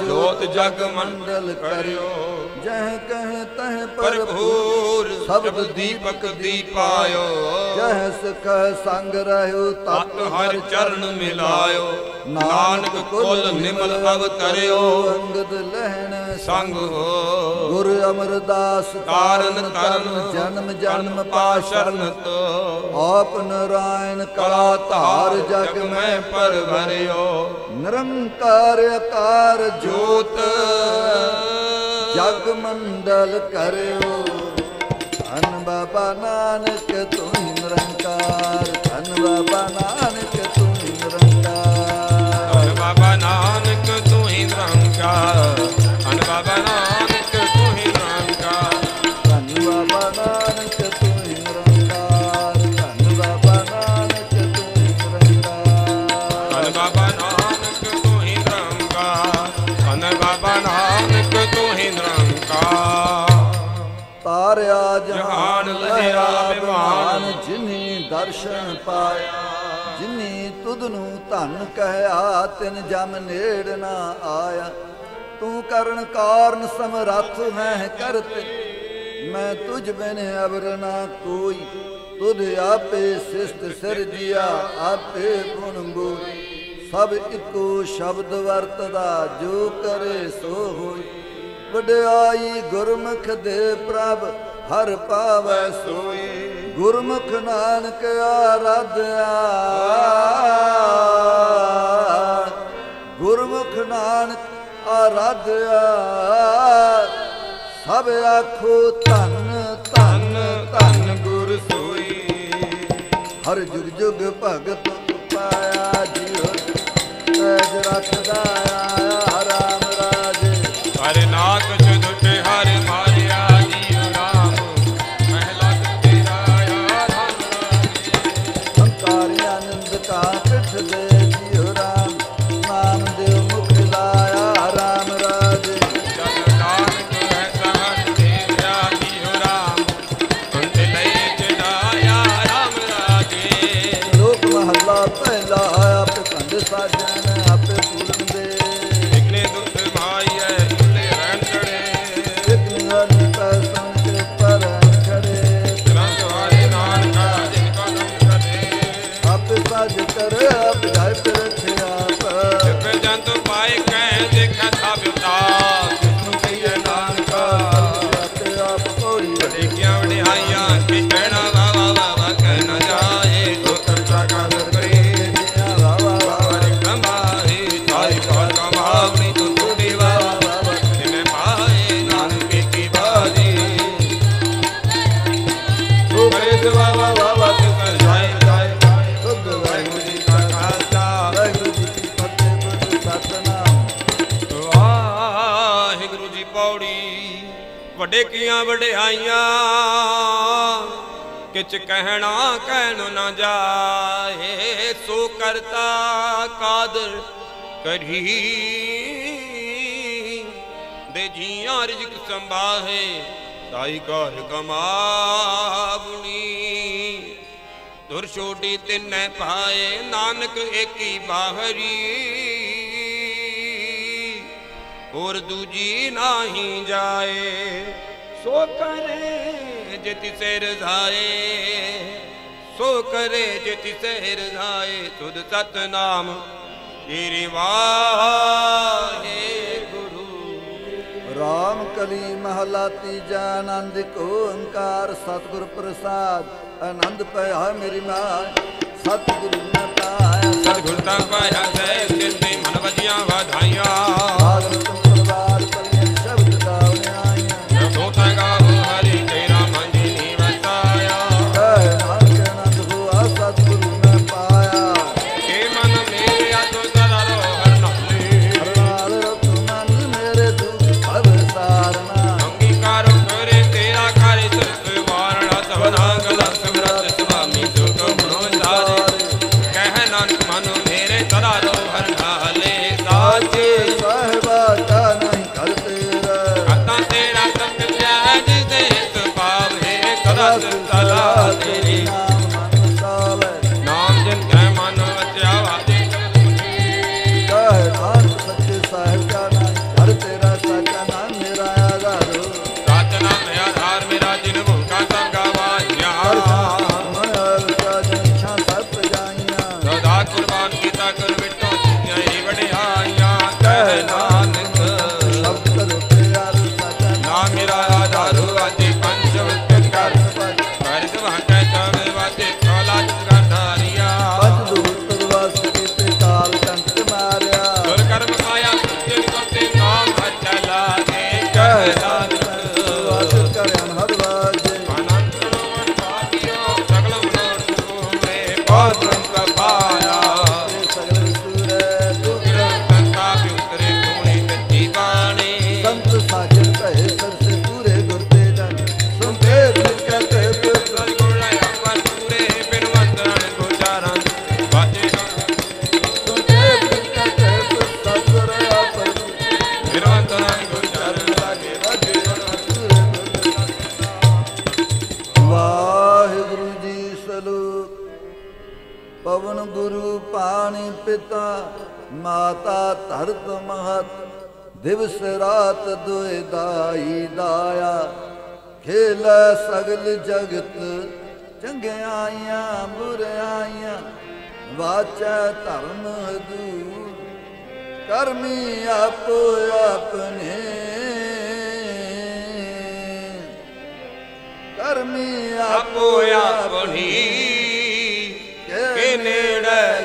ਜੋਤ ਜਗ ਮੰਡਲ ਕਰਿਓ। ਜਹ ਕਹ ਤਹ ਭਰਪੂਰ ਸ਼ਬਦ ਦੀਪਕ ਦੀਪਾਇਓ ਜਹ ਸਖ ਸੰਗ ਰਹਿਓ ਤਤ ਹਰ ਚਰਨ ਮਿਲਾਇਓ। ਨਾਨਕ ਕੁਲ ਨਿਮਲ ਅਵਤਰਿਓ ਅੰਗਦ ਲਹਿਣ ਸੰਗ ਹੋ। ਗੁਰ ਅਮਰਦਾਸ ਤਾਰਨ ਤਰਨ ਜਨਮ ਜਨਮ ਪਾਸ਼ਰਨ ਪਾਸ਼ਰਨ ਤੋ। ਆਪ ਨਰਾਇਣ ਕਲਾ ਧਾਰ ਜਗ ਮੈਂ ਪਰ ਵਰਿਓ ਨਿਰੰਕਾਰ ਅਕਾਰ ਜੋਤ ਜਗ ਮੰਡਲ ਕਰਿਓ। ਧੰਨ ਬਾਬਾ ਨਾਨਕ, ਤੂੰ ਹੀ ਨਿਰੰਕਾਰ। ਧੰਨ ਬਾਬਾ ਨਾਨਕ, ਤੂੰ ਹੀ ਨਿਰੰਕਾਰ। ਧੰਨ ਬਾਬਾ ਨਾਨਕ, ਤੂੰ ਹੀ ਨਿਰੰਕਾਰ। ਧੰਨ ਬਾਬਾ ਦਰਸ਼ਨ ਪਾਇਆ। ਜਿਨੀ ਤੁਧ ਨੂੰ ਧਨ ਕਹਿਆ, ਤਿਨ ਜਮ ਨੇੜ ਨਾ ਆਇਆ। ਤੂੰ ਕਰਨ ਕਾਰਨ ਸਮਰੱਥ ਹੈ ਕਰਤੇ। ਮੈਂ ਤੁਝ ਬਿਨ ਅਵਰ ਨਾ ਕੋਈ। ਤੁਧ ਆਪੇ ਸਿਸਤ ਸਿਰਜਿਆ, ਆਪੇ ਗੁਣ ਗੋਈ ਸਭ ਇੱਕੋ ਸ਼ਬਦ ਵਰਤਦਾ, ਜੋ ਕਰੇ ਸੋ ਹੋਈ। ਵਡਿਆਈ ਗੁਰਮੁਖ ਦੇ ਪ੍ਰਭ, ਹਰ ਪਾਵੈ ਸੋਈ। ਗੁਰਮੁਖ ਨਾਨਕ ਆਰਾਧਿਆ। ਗੁਰਮੁਖ ਨਾਨਕ ਆਰਾਧਿਆ। ਸਭ ਆਖੋ ਧੰਨ ਧੰਨ ਧੰਨ ਗੁਰ ਸੋਈ। ਹਰ ਜੁਗ ਜੁਗ ਭਗਤ ਪਾਇਆ ਜਿਉ, ਤਜ ਰੱਖਦਾ याद करो ਵੱਡੇ ਕੀਆਂ ਵਡਿਆਈਆਂ ਕਿਚ ਕਹਿਣਾ ਕਹਿਣ ਨਾ ਜਾਏ, ਸੋ ਕਰਤਾ ਕਾਦਰ ਕਰੀ। ਦੇ ਜੀਆਂ ਰਿਜਕ ਸੰਭਾਹੇ ਸਾਈ ਘਰ ਕਮਾਵਣੀ ਦੁਰ ਛੋਟੀ ਤਿੰਨੈ ਪਾਏ ਨਾਨਕ ਏਕੀ ਬਾਹਰੀ। ਹੋਰ ਦੂਜੀ ਨਾਹੀ ਜਾਏ ਸੋ ਕਰੇ ਜਿਤਿ ਸੇ ਰਜ਼ਾਏ ਸੋ ਕਰੇ ਜਿਤਿ ਸੇ ਰਜ਼ਾਏ ਤੁਧ ਸਤਨਾਮ ਏਰੇ ਵਾਹੇ ਗੁਰੂ ਰਾਮ ਕਲੀ ਮਹਲਾ ਤੀਜਾ ਆਨੰਦ ਕੋ ਓੰਕਾਰ ਸਤਿਗੁਰ ਪ੍ਰਸਾਦ ਆਨੰਦ ਪਿਆ ਮੇਰੀ ਮਾਂ ਸਤਿਗੁਰੂ ਨੇ ਪਾਇਆ। ਸਤਿਗੁਰ ਤਾਂ ਪਾਇਆ ਪਾਣੀ ਪਿਤਾ ਮਾਤਾ ਧਰਤ ਮਹਤ ਦਿਵਸ ਰਾਤ ਦੁਇ ਦਾਈ ਦਾਇਆ। ਖੇਲੈ ਸਗਲ ਜਗਤ ਚੰਗਿਆਈਆਂ ਬੁਰਾਈਆਂ ਵਾਚੈ ਧਰਮ ਹਦੂਰ। ਕਰਮੀ ਆਪੋ ਆਪਣੇ। ਕਰਮੀ ਆਪੋ ਆਪਣੀ। ਕੇ ਨੇੜੇ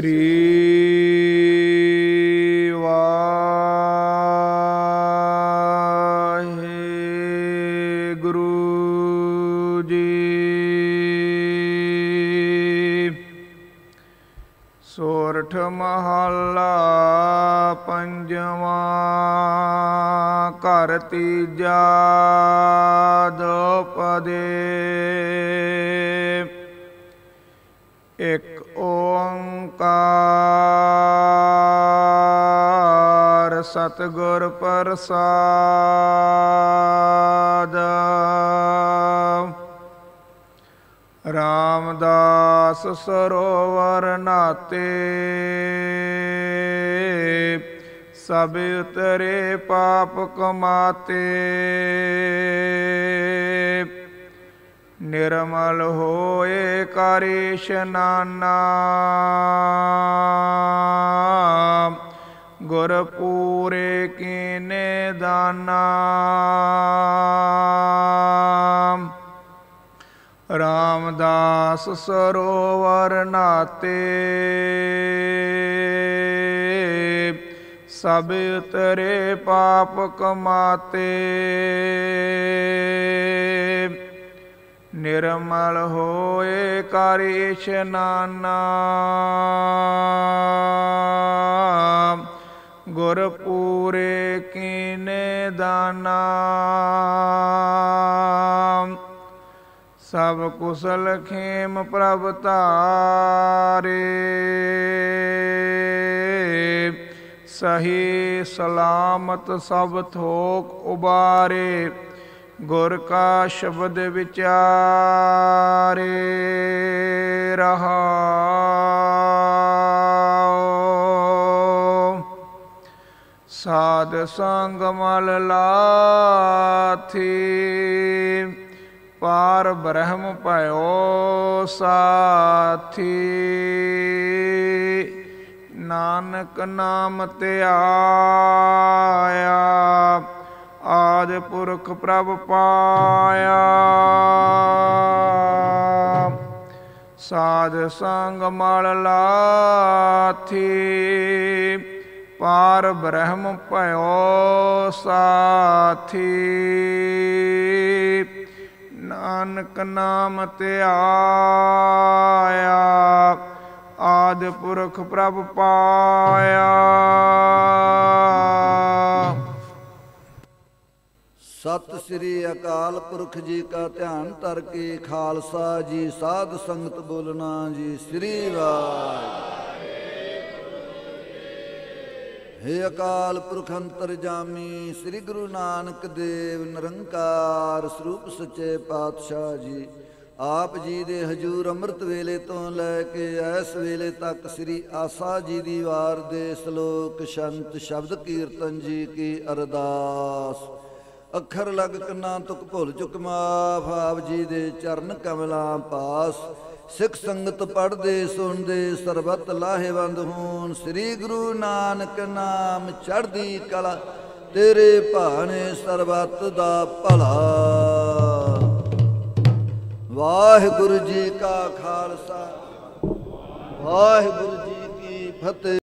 ਸ੍ਰੀ ਵਾਹਿਗੁਰੂ ਜੀ। ਸੋਰਠ ਮਹੱਲਾ ਪੰਜਵਾਂ ਘਰ ਤੀਜਾ ਦੋਪਦੇ ਇਕ ਸਤਿਗੁਰ ਪ੍ਰਸਾਦ। ਰਾਮਦਾਸ ਸਰੋਵਰ ਨਾਤੇ ਸਭ ਉਤਰੇ ਪਾਪ ਕਮਾਤੇ। ਨਿਰਮਲ ਹੋਏ ਕਰ ਇਸ਼ਨਾਨਾ ਗੁਰ ਪੂਰੇ ਕੀਨੇ ਦਾਨਾ ਰਾਮਦਾਸ ਸਰੋਵਰ ਨਾਤੇ। ਸਭ ਉਤਰੇ ਪਾਪ ਕਮਾਤੇ। ਨਿਰਮਲ ਹੋਏ ਕਰ ਇਸ਼ਨਾਨਾ ਗੁਰ ਪੂਰੇ ਕੀਨੇ ਦਾਨਾ ਸਭ ਕੁਸਲ ਖੇਮ ਪ੍ਰਭ ਧਾਰੇ। ਸਹੀ ਸਲਾਮਤ ਸਭ ਥੋਕ ਉਬਾਰੇ, ਗੁਰ ਕਾ ਸ਼ਬਦ ਵਿਚਾਰੇ ਰਹਾਉ ਸਾਧ ਸੰਗ ਮਲ ਲਾਥੀ, ਪਾਰ ਬ੍ਰਹਮ ਭਇਓ ਸਾਥੀ। ਨਾਨਕ ਨਾਮ ਤੇ ਆਇਆ ਆਦ ਪੁਰਖ ਪ੍ਰਭ ਪਾਇਆ। ਸਾਧ ਸੰਗ ਮਲ ਲਾਥੀ ਪਾਰ ਬ੍ਰਹਮ ਭਇਓ ਸਾਥੀ। ਨਾਨਕ ਨਾਮ ਤੇ ਆਇਆ, ਆਦ ਪੁਰਖ ਪ੍ਰਭ ਪਾਇਆ। ਸਤਿ ਸ੍ਰੀ ਅਕਾਲ ਪੁਰਖ ਜੀ ਕਾ ਧਿਆਨ ਧਰ ਕੇ ਖਾਲਸਾ ਜੀ, ਸਾਧ ਸੰਗਤ ਬੋਲਣਾ ਜੀ, ਸ੍ਰੀ ਵਾਹਿਗੁਰੂ ਹੇ ਅਕਾਲ ਪੁਰਖ ਅੰਤਰਜਾਮੀ ਸ੍ਰੀ ਗੁਰੂ ਨਾਨਕ ਦੇਵ ਨਿਰੰਕਾਰ ਸਰੂਪ ਸੱਚੇ ਪਾਤਸ਼ਾਹ ਜੀ। ਆਪ ਜੀ ਦੇ ਹਜੂਰ ਅੰਮ੍ਰਿਤ ਵੇਲੇ ਤੋਂ ਲੈ ਕੇ ਇਸ ਵੇਲੇ ਤੱਕ ਸ੍ਰੀ ਆਸਾ ਜੀ ਦੀ ਵਾਰ ਦੇ ਸ਼ਲੋਕ ਸ਼ੰਤ ਸ਼ਬਦ ਕੀਰਤਨ ਜੀ ਕੀ ਅਰਦਾਸ। ਅੱਖਰ ਲਗ ਕੰਨਾਂ ਤੁਕ ਭੁੱਲ ਚੁੱਕ ਮਾਫ, ਆਪ ਜੀ ਦੇ ਚਰਨ ਕਮਲਾਂ ਪਾਸ। ਸਿੱਖ ਸੰਗਤ ਪੜਦੇ ਸੁਣਦੇ, ਸਰਬਤ ਲਾਹੇਵੰਦ ਹੋਣ। ਸ੍ਰੀ ਗੁਰੂ ਨਾਨਕ ਨਾਮ ਚੜ੍ਹਦੀ ਕਲਾ, ਤੇਰੇ ਭਾਣੇ ਸਰਬਤ ਦਾ ਭਲਾ। ਵਾਹਿਗੁਰੂ ਜੀ ਕਾ ਖਾਲਸਾ, ਵਾਹਿਗੁਰੂ ਜੀ ਕੀ ਫਤਿਹ।